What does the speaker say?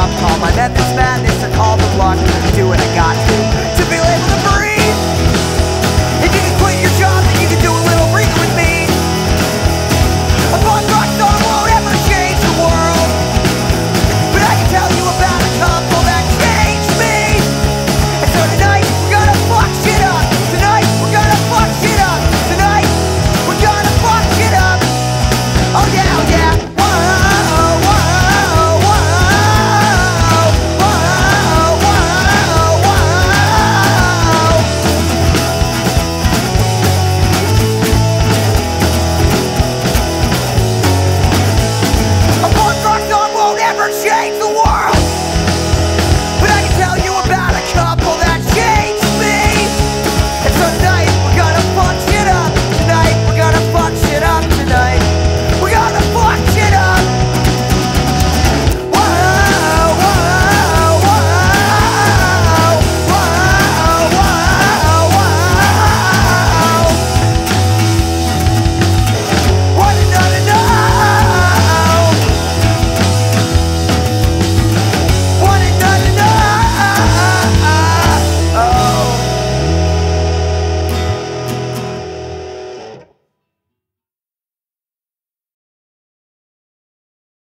up tall. My method's madness and all the luck. Do what I got to.